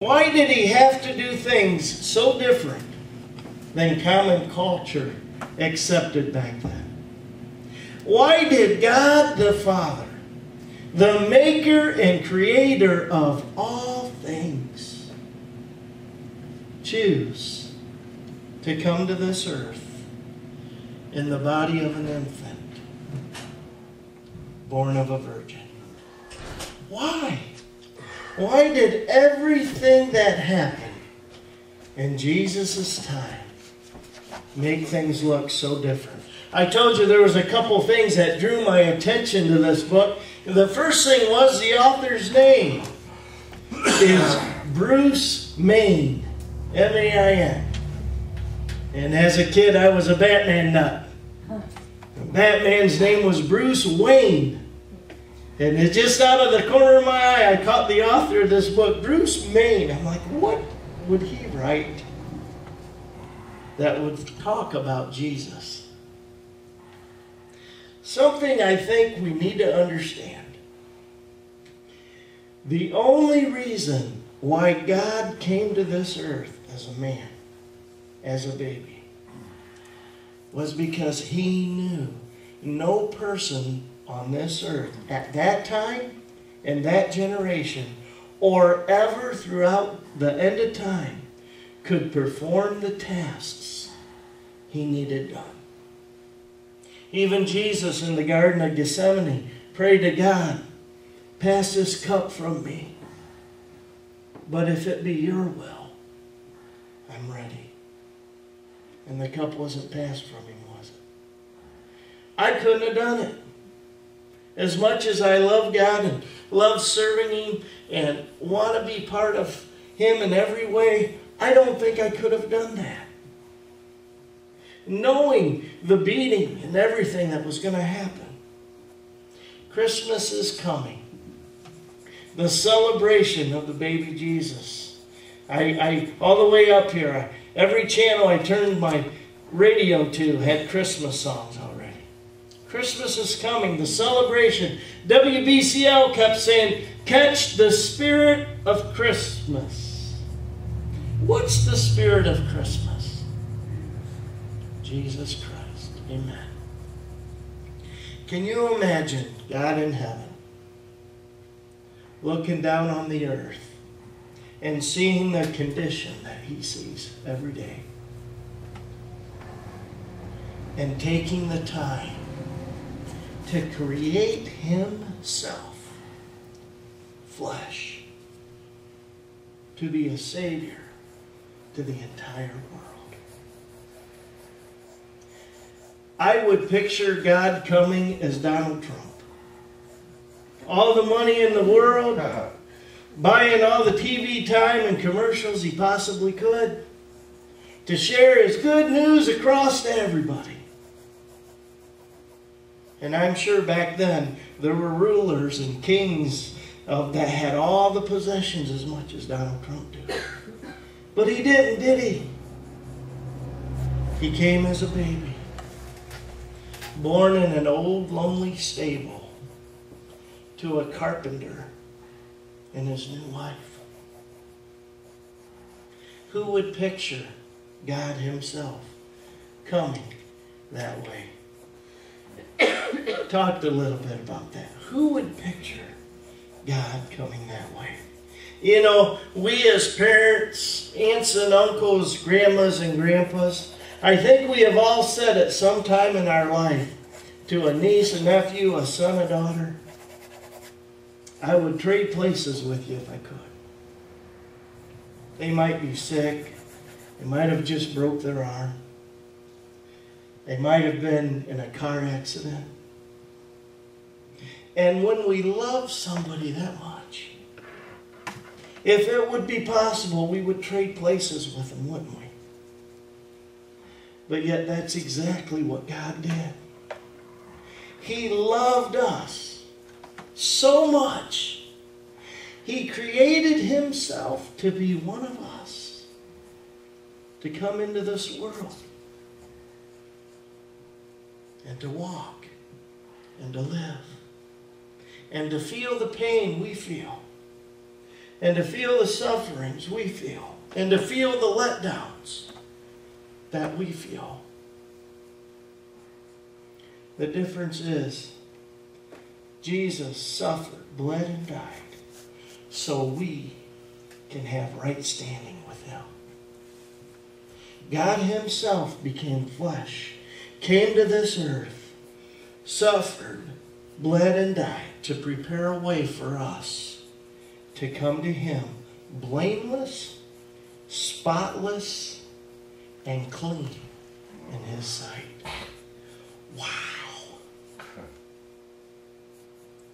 Why did he have to do things so different than common culture accepted back then? Why did God the Father, the maker and creator of all things, choose to come to this earth in the body of an infant, born of a virgin? Why? Why did everything that happened in Jesus' time make things look so different? I told you there was a couple things that drew my attention to this book. The first thing was the author's name is Bruce Main, M-A-I-N. And as a kid, I was a Batman nut. Batman's name was Bruce Wayne. And just out of the corner of my eye, I caught the author of this book, Bruce Main. I'm like, what would he write that would talk about Jesus? Something I think we need to understand. The only reason why God came to this earth as a man, as a baby, was because he knew no person on this earth at that time in that generation or ever throughout the end of time could perform the tasks he needed done. Even Jesus in the Garden of Gethsemane prayed to God, Pass this cup from me. But if it be your will, I'm ready. And the cup wasn't passed from him, was it? I couldn't have done it. As much as I love God and love serving Him and want to be part of Him in every way, I don't think I could have done that. Knowing the beating and everything that was going to happen. Christmas is coming. The celebration of the baby Jesus. I, I all the way up here, I, every channel I turned my radio to had Christmas songs on. Christmas is coming, the celebration. WBCL kept saying, catch the spirit of Christmas. What's the spirit of Christmas? Jesus Christ. Amen. Can you imagine God in heaven looking down on the earth and seeing the condition that he sees every day and taking the time to create himself flesh to be a savior to the entire world. I would picture God coming as Donald Trump. All the money in the world, buying all the TV time and commercials he possibly could to share his good news across to everybody. And I'm sure back then there were rulers and kings uh, that had all the possessions as much as Donald Trump did. But he didn't, did he? He came as a baby, born in an old lonely stable to a carpenter and his new wife. Who would picture God himself coming that way? Talked a little bit about that. Who would picture God coming that way? You know, we as parents, aunts and uncles, grandmas and grandpas, I think we have all said at some time in our life to a niece, a nephew, a son, a daughter, I would trade places with you if I could. They might be sick. They might have just broke their arm. They might have been in a car accident. And when we love somebody that much, if it would be possible, we would trade places with them, wouldn't we? But yet, that's exactly what God did. He loved us so much. He created himself to be one of us, to come into this world, and to walk, and to live and to feel the pain we feel, and to feel the sufferings we feel and to feel the letdowns that we feel. The difference is Jesus suffered, bled, and died so we can have right standing with Him. God Himself became flesh, came to this earth, suffered, bled, and died to prepare a way for us to come to Him blameless, spotless, and clean in His sight. Wow.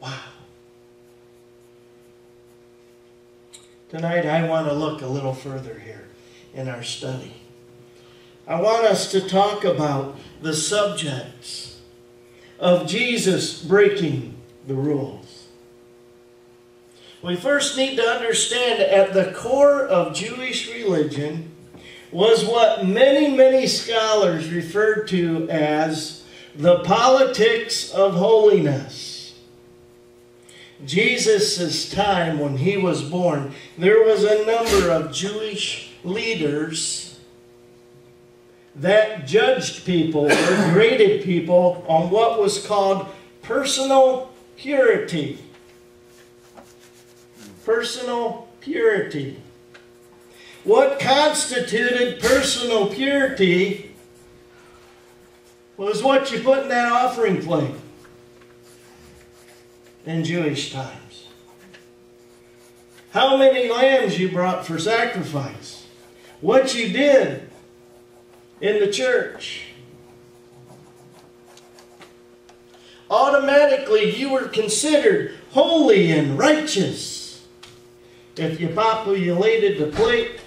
Wow. Tonight I want to look a little further here in our study. I want us to talk about the subjects of Jesus breaking the rules. We first need to understand at the core of Jewish religion was what many, many scholars referred to as the politics of holiness. Jesus' time when he was born, there was a number of Jewish leaders that judged people or graded people on what was called personal purity. Personal purity. What constituted personal purity was what you put in that offering plate in Jewish times. How many lambs you brought for sacrifice. What you did in the church. Automatically, you were considered holy and righteous. If you populated the plate,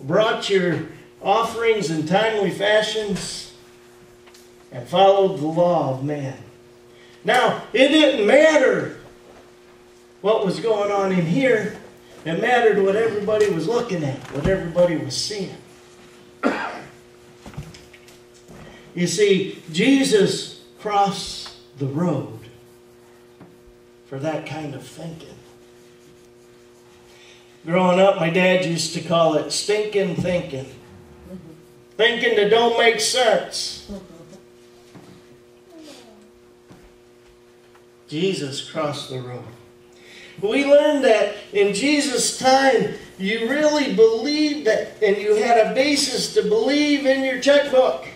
brought your offerings in timely fashions, and followed the law of man. Now, it didn't matter what was going on in here. It mattered what everybody was looking at, what everybody was seeing. You see, Jesus crossed the road for that kind of thinking. Growing up, my dad used to call it stinking thinking. Thinking that don't make sense. Jesus crossed the road. We learned that in Jesus' time, you really believed that, and you had a basis to believe in your checkbook.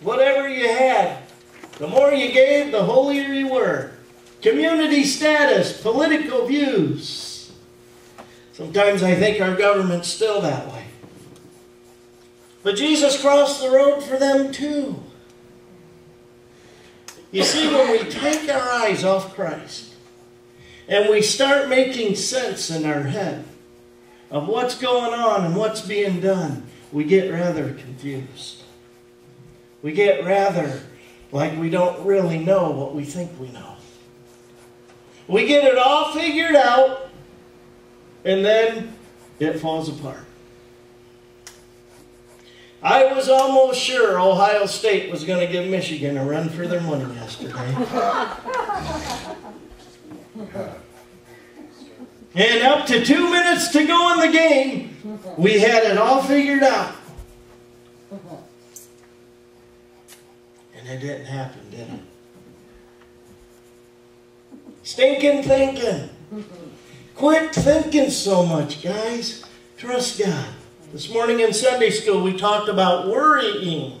Whatever you had. The more you gave, the holier you were. Community status, political views. Sometimes I think our government's still that way. But Jesus crossed the road for them too. You see, when we take our eyes off Christ and we start making sense in our head of what's going on and what's being done, we get rather confused. We get rather like we don't really know what we think we know. We get it all figured out, and then it falls apart. I was almost sure Ohio State was going to give Michigan a run for their money yesterday. and up to two minutes to go in the game, we had it all figured out. And it didn't happen, did it? Stinking thinking. Quit thinking so much, guys. Trust God. This morning in Sunday school, we talked about worrying.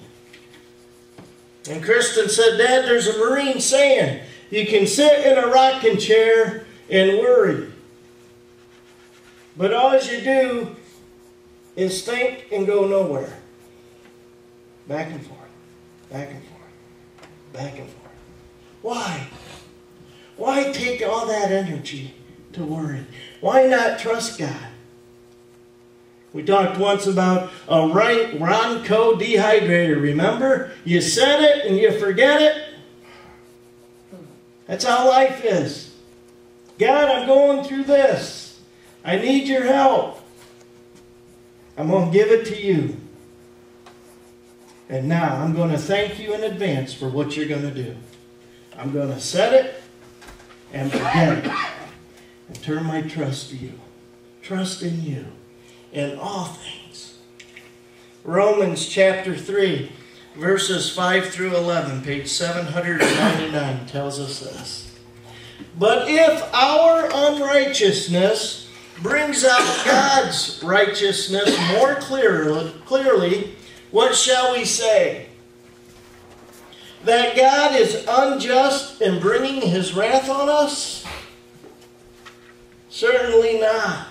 And Kristen said, Dad, there's a Marine saying, you can sit in a rocking chair and worry. But all you do is think and go nowhere. Back and forth, back and forth back and forth. Why? Why take all that energy to worry? Why not trust God? We talked once about a right Ronco dehydrator. Remember? You set it and you forget it. That's how life is. God, I'm going through this. I need your help. I'm going to give it to you. And now I'm going to thank you in advance for what you're going to do. I'm going to set it and forget it and turn my trust to you. Trust in you in all things. Romans chapter 3, verses 5 through 11, page 799, tells us this. But if our unrighteousness brings out God's righteousness more clearly, clearly, what shall we say? That God is unjust in bringing his wrath on us? Certainly not.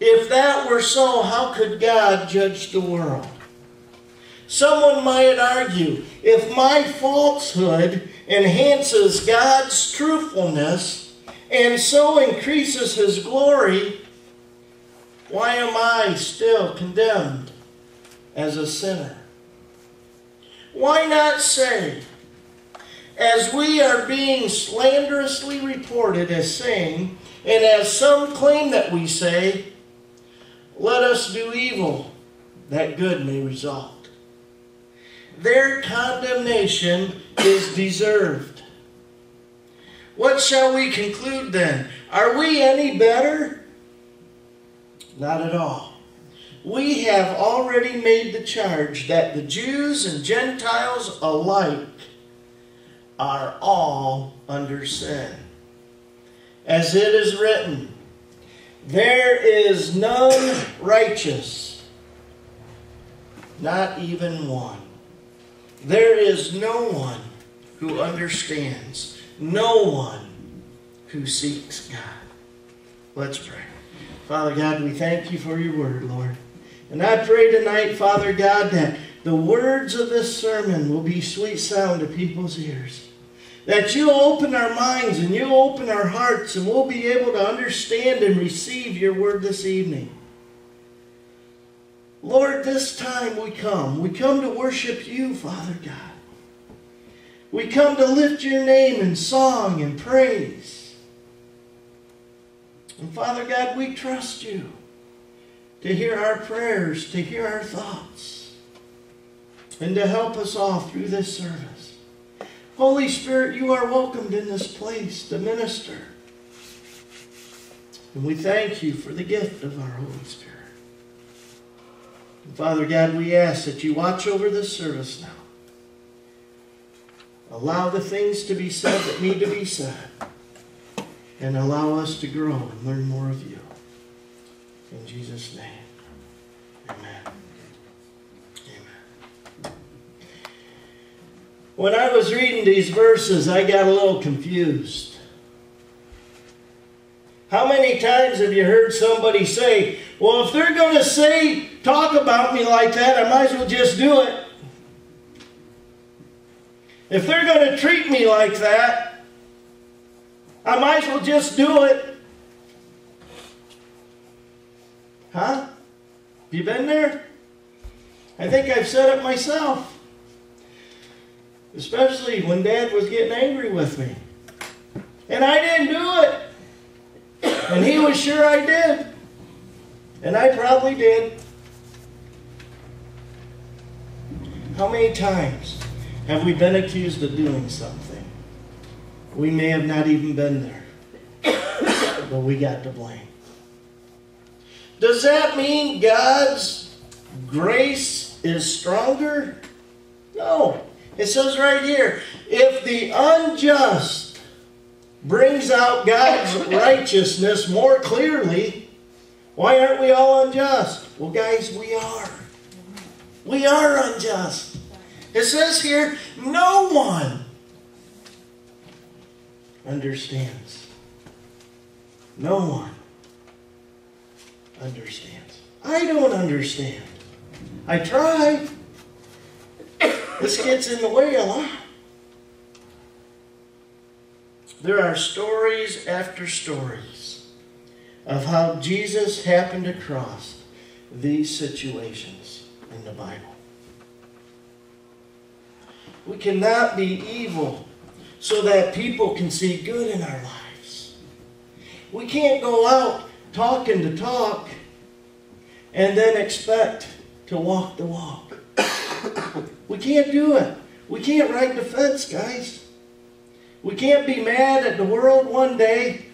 If that were so, how could God judge the world? Someone might argue if my falsehood enhances God's truthfulness and so increases his glory, why am I still condemned as a sinner? Why not say, as we are being slanderously reported as saying, and as some claim that we say, let us do evil, that good may result. Their condemnation is deserved. What shall we conclude then? Are we any better? Not at all. We have already made the charge that the Jews and Gentiles alike are all under sin. As it is written, there is none righteous, not even one. There is no one who understands, no one who seeks God. Let's pray. Father God, we thank you for your word, Lord. And I pray tonight, Father God, that the words of this sermon will be sweet sound to people's ears. That you'll open our minds and you'll open our hearts and we'll be able to understand and receive your word this evening. Lord, this time we come. We come to worship you, Father God. We come to lift your name in song and praise. And Father God, we trust you to hear our prayers, to hear our thoughts, and to help us all through this service. Holy Spirit, you are welcomed in this place to minister. And we thank you for the gift of our Holy Spirit. And Father God, we ask that you watch over this service now. Allow the things to be said that need to be said. And allow us to grow and learn more of you. In Jesus' name, amen. Amen. When I was reading these verses, I got a little confused. How many times have you heard somebody say, well, if they're going to say, talk about me like that, I might as well just do it. If they're going to treat me like that, I might as well just do it. Huh? Have you been there? I think I've said it myself. Especially when Dad was getting angry with me. And I didn't do it. And he was sure I did. And I probably did. How many times have we been accused of doing something? We may have not even been there, but we got to blame. Does that mean God's grace is stronger? No. It says right here if the unjust brings out God's righteousness more clearly, why aren't we all unjust? Well, guys, we are. We are unjust. It says here, no one understands. No one understands. I don't understand. I try. This gets in the way a lot. There are stories after stories of how Jesus happened across these situations in the Bible. We cannot be evil so that people can see good in our lives. We can't go out talking to talk and then expect to walk the walk. we can't do it. We can't ride the fence, guys. We can't be mad at the world one day